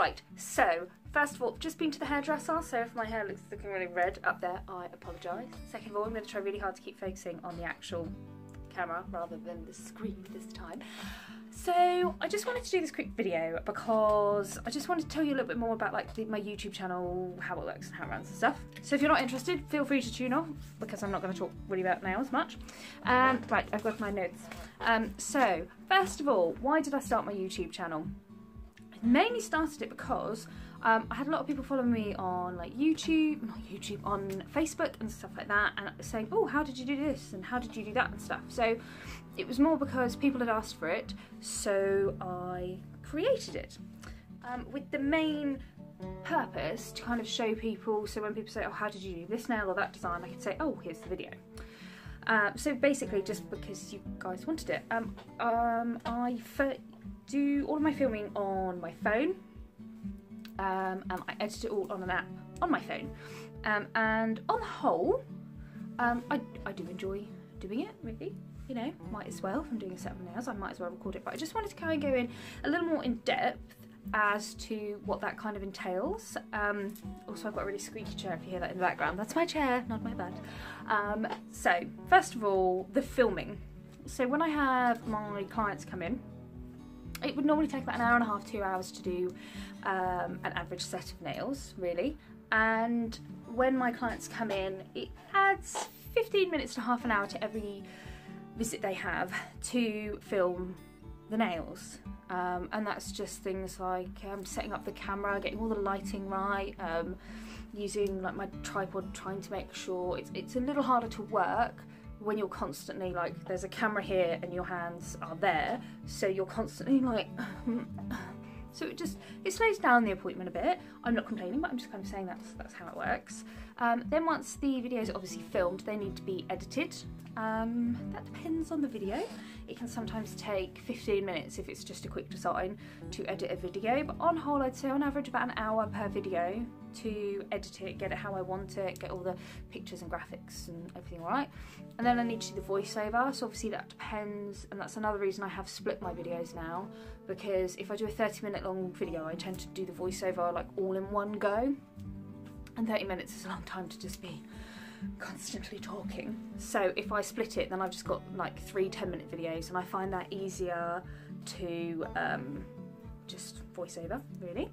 Right, so first of all, just been to the hairdresser, so if my hair looks looking really red up there, I apologise. Second of all, I'm going to try really hard to keep focusing on the actual camera rather than the screen this time. So I just wanted to do this quick video because I just wanted to tell you a little bit more about like the, my YouTube channel, how it works and how it runs and stuff. So if you're not interested, feel free to tune off because I'm not going to talk really about nails much. Um, right, I've got my notes. Um, so first of all, why did I start my YouTube channel? Mainly started it because um, I had a lot of people following me on like YouTube, not YouTube, on Facebook and stuff like that, and saying, "Oh, how did you do this?" and "How did you do that?" and stuff. So it was more because people had asked for it, so I created it um, with the main purpose to kind of show people. So when people say, "Oh, how did you do this nail or that design?" I could say, "Oh, here's the video." Uh, so basically, just because you guys wanted it, um, um, I do all of my filming on my phone um, and I edit it all on an app on my phone. Um, and on the whole, um, I, I do enjoy doing it, really. You know, might as well. If I'm doing a set of nails, I might as well record it. But I just wanted to kind of go in a little more in depth as to what that kind of entails. Um, also, I've got a really squeaky chair if you hear that in the background. That's my chair, not my bed. Um, so, first of all, the filming. So when I have my clients come in, it would normally take about an hour and a half, two hours to do um, an average set of nails, really. And when my clients come in, it adds 15 minutes to half an hour to every visit they have to film the nails. Um, and that's just things like um, setting up the camera, getting all the lighting right, um, using like my tripod, trying to make sure it's, it's a little harder to work when you're constantly like there's a camera here and your hands are there so you're constantly like so it just it slows down the appointment a bit. I'm not complaining but i'm just kind of saying that's that's how it works. Um, then once the videos are obviously filmed they need to be edited. Um, that depends on the video. It can sometimes take 15 minutes if it's just a quick design to edit a video but on whole i'd say on average about an hour per video to edit it, get it how I want it, get all the pictures and graphics and everything right. And then I need to do the voiceover, so obviously that depends, and that's another reason I have split my videos now, because if I do a 30 minute long video, I tend to do the voiceover like all in one go, and 30 minutes is a long time to just be constantly talking. So if I split it, then I've just got like three 10 minute videos, and I find that easier to um, just voiceover, really.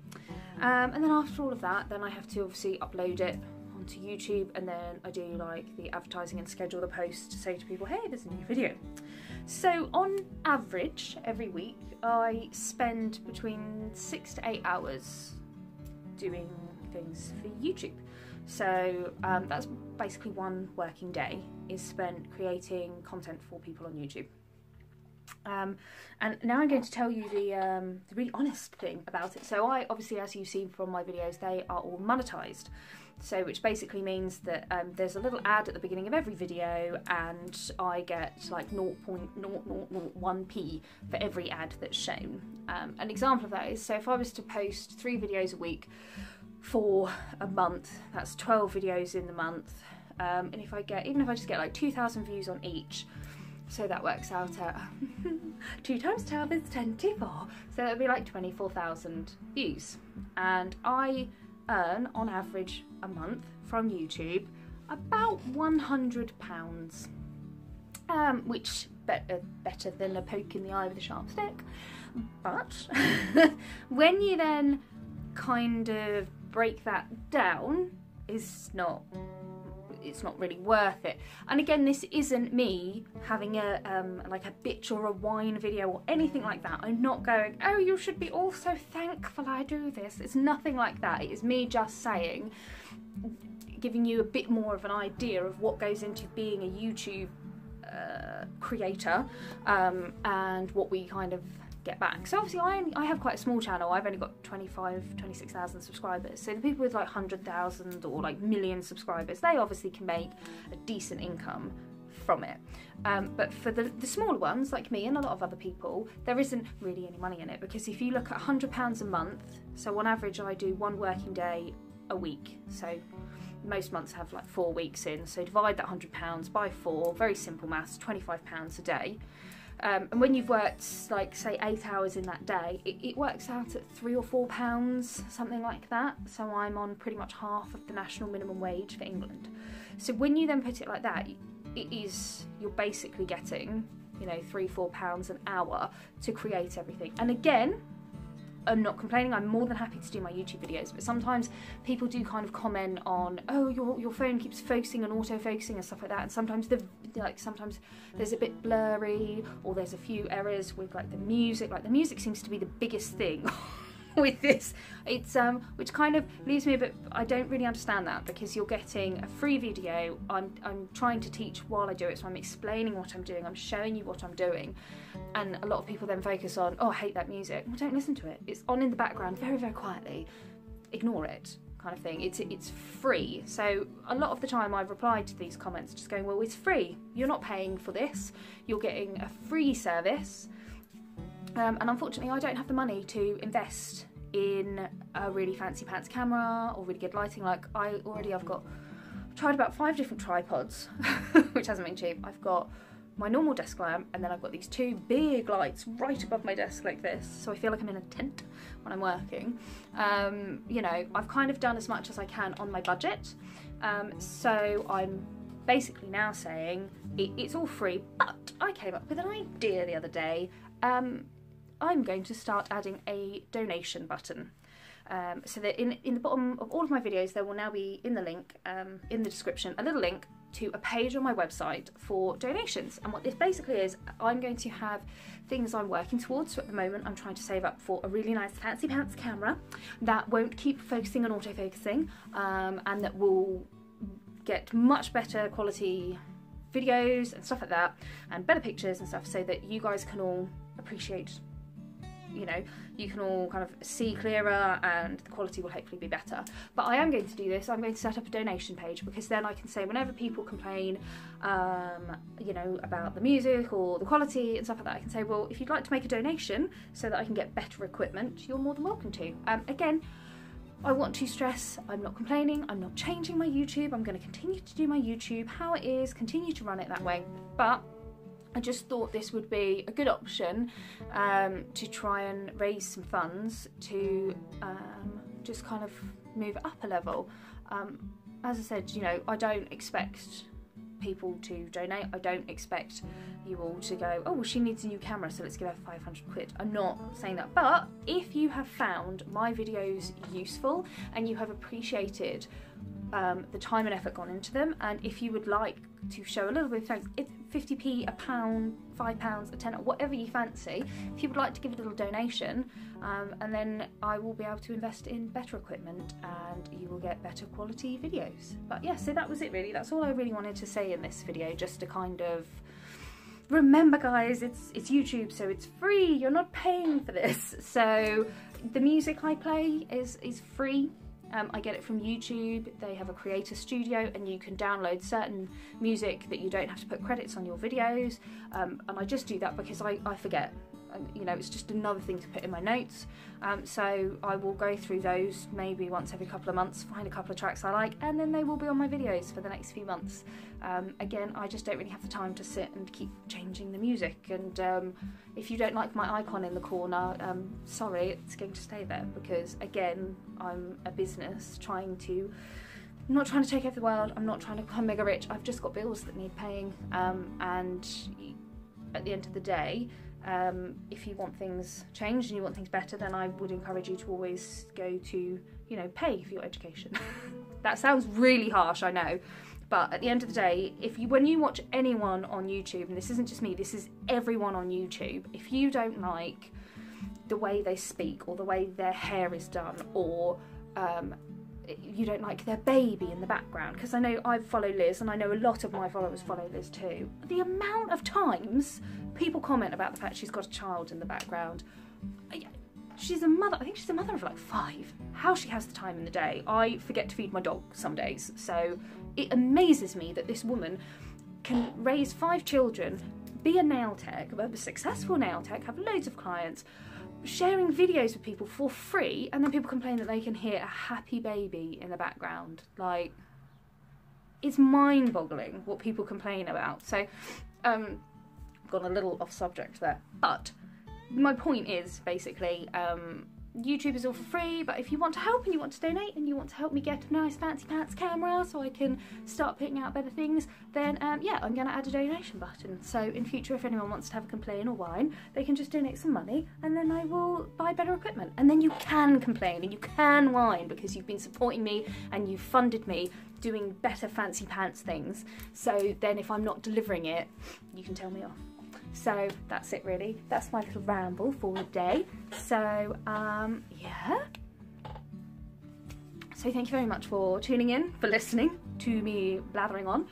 Um, and then after all of that, then I have to obviously upload it onto YouTube and then I do like the advertising and schedule the post to say to people, hey, there's a new video. So on average, every week, I spend between six to eight hours doing things for YouTube. So um, that's basically one working day is spent creating content for people on YouTube. Um, and now I'm going to tell you the, um, the really honest thing about it. So I, obviously, as you've seen from my videos, they are all monetized. So which basically means that um, there's a little ad at the beginning of every video and I get like 0.0001p for every ad that's shown. Um, an example of that is, so if I was to post three videos a week for a month, that's 12 videos in the month, um, and if I get, even if I just get like 2,000 views on each, so that works out at 2 times 12 is 24. So that would be like 24,000 views. And I earn, on average, a month from YouTube about £100. Um, which better, better than a poke in the eye with a sharp stick. But when you then kind of break that down, is not it's not really worth it. And again, this isn't me having a um, like a bitch or a whine video or anything like that. I'm not going, oh, you should be also thankful I do this. It's nothing like that. It is me just saying, giving you a bit more of an idea of what goes into being a YouTube uh, creator um, and what we kind of get back. So obviously I, only, I have quite a small channel. I've only got 25, 26,000 subscribers. So the people with like 100,000 or like million subscribers, they obviously can make a decent income from it. Um, but for the, the smaller ones, like me and a lot of other people, there isn't really any money in it because if you look at £100 a month, so on average I do one working day a week. So most months have like four weeks in, so divide that £100 by four, very simple maths, £25 a day. Um, and when you've worked like say eight hours in that day, it, it works out at three or four pounds, something like that. So I'm on pretty much half of the national minimum wage for England. So when you then put it like that, it is you're basically getting you know three four pounds an hour to create everything. And again, I'm not complaining. I'm more than happy to do my YouTube videos, but sometimes people do kind of comment on, oh, your your phone keeps focusing and auto focusing and stuff like that. And sometimes the like sometimes there's a bit blurry or there's a few errors with like the music. Like the music seems to be the biggest thing. with this. It's um which kind of leaves me a bit I don't really understand that because you're getting a free video. I'm I'm trying to teach while I do it so I'm explaining what I'm doing. I'm showing you what I'm doing. And a lot of people then focus on oh I hate that music. Well don't listen to it. It's on in the background very very quietly. Ignore it kind of thing. It's it's free. So a lot of the time I've replied to these comments just going well it's free. You're not paying for this. You're getting a free service um, and unfortunately, I don't have the money to invest in a really fancy pants camera or really good lighting. Like I already, I've got I've tried about five different tripods, which hasn't been cheap. I've got my normal desk lamp, and then I've got these two big lights right above my desk like this, so I feel like I'm in a tent when I'm working. Um, you know, I've kind of done as much as I can on my budget, um, so I'm basically now saying it, it's all free. But I came up with an idea the other day. Um, I'm going to start adding a donation button. Um, so that in, in the bottom of all of my videos there will now be in the link, um, in the description, a little link to a page on my website for donations. And what this basically is, I'm going to have things I'm working towards. So at the moment I'm trying to save up for a really nice fancy pants camera that won't keep focusing on autofocusing um, and that will get much better quality videos and stuff like that and better pictures and stuff so that you guys can all appreciate you know you can all kind of see clearer and the quality will hopefully be better. But I am going to do this. I'm going to set up a donation page because then I can say whenever people complain um, you know about the music or the quality and stuff like that I can say well if you'd like to make a donation so that I can get better equipment you're more than welcome to. Um, again I want to stress I'm not complaining, I'm not changing my YouTube, I'm going to continue to do my YouTube. How it is, continue to run it that way. But I just thought this would be a good option um, to try and raise some funds to um, just kind of move up a level. Um, as I said, you know, I don't expect people to donate. I don't expect you all to go, oh, well, she needs a new camera, so let's give her 500 quid. I'm not saying that. But if you have found my videos useful and you have appreciated um, the time and effort gone into them, and if you would like to show a little bit of thanks, 50p, a pound, five pounds, a tenner, whatever you fancy. If you would like to give a little donation, um, and then I will be able to invest in better equipment and you will get better quality videos. But yeah, so that was it really. That's all I really wanted to say in this video, just to kind of remember guys it's it's youtube so it's free you're not paying for this so the music i play is is free um, I get it from YouTube. They have a creator studio and you can download certain music that you don't have to put credits on your videos. Um, and I just do that because I, I forget you know it's just another thing to put in my notes um, so I will go through those maybe once every couple of months find a couple of tracks I like and then they will be on my videos for the next few months um, again I just don't really have the time to sit and keep changing the music and um, if you don't like my icon in the corner um, sorry it's going to stay there because again I'm a business trying to I'm not trying to take over the world. I'm not trying to become mega rich. I've just got bills that need paying. Um, and at the end of the day, um, if you want things changed and you want things better, then I would encourage you to always go to, you know, pay for your education. that sounds really harsh, I know. But at the end of the day, if you when you watch anyone on YouTube, and this isn't just me, this is everyone on YouTube, if you don't like the way they speak or the way their hair is done or um, you don't like their baby in the background because I know I follow Liz and I know a lot of my followers follow Liz too. The amount of times people comment about the fact she's got a child in the background. She's a mother, I think she's a mother of like five. How she has the time in the day. I forget to feed my dog some days, so it amazes me that this woman can raise five children, be a nail tech, a successful nail tech, have loads of clients, sharing videos with people for free, and then people complain that they can hear a happy baby in the background. Like, it's mind boggling what people complain about. So, um, gone a little off subject there. But my point is basically um, YouTube is all for free, but if you want to help and you want to donate and you want to help me get a nice fancy pants camera so I can start putting out better things, then um, yeah, I'm going to add a donation button. So in future, if anyone wants to have a complain or whine, they can just donate some money and then I will buy better equipment. And then you can complain and you can whine because you've been supporting me and you've funded me doing better fancy pants things. So then if I'm not delivering it, you can tell me off. So that's it really. That's my little ramble for the day. So um, yeah. So thank you very much for tuning in, for listening to me blathering on.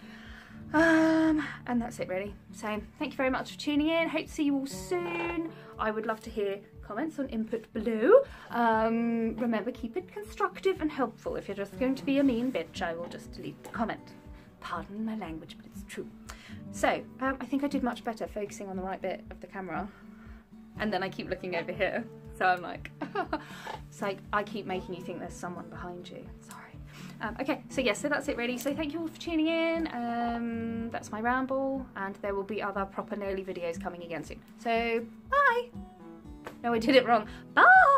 Um, and that's it really. So thank you very much for tuning in. Hope to see you all soon. I would love to hear comments on input below. Um, remember, keep it constructive and helpful. If you're just going to be a mean bitch, I will just delete the comment. Pardon my language, but it's true. So, um, I think I did much better focusing on the right bit of the camera. And then I keep looking over here. So I'm like, it's like I keep making you think there's someone behind you. Sorry. Um, okay, so yes, so that's it really. So thank you all for tuning in. Um, that's my ramble, and there will be other proper Noli videos coming again soon. So bye. No, I did it wrong. Bye.